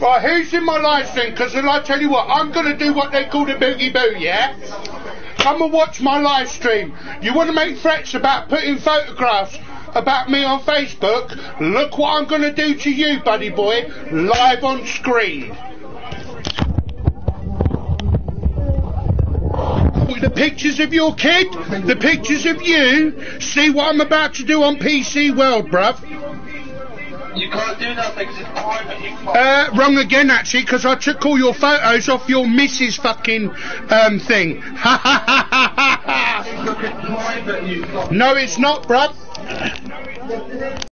Right, who's in my live stream? Because I tell you what, I'm going to do what they call the boogie boo, yeah? Come and watch my live stream. You want to make threats about putting photographs about me on Facebook? Look what I'm going to do to you, buddy boy, live on screen. The pictures of your kid, the pictures of you, see what I'm about to do on PC World, bruv. You can't do that because it's private. Uh, wrong again, actually, because I took all your photos off your missus fucking um, thing. No, it's not, bruv.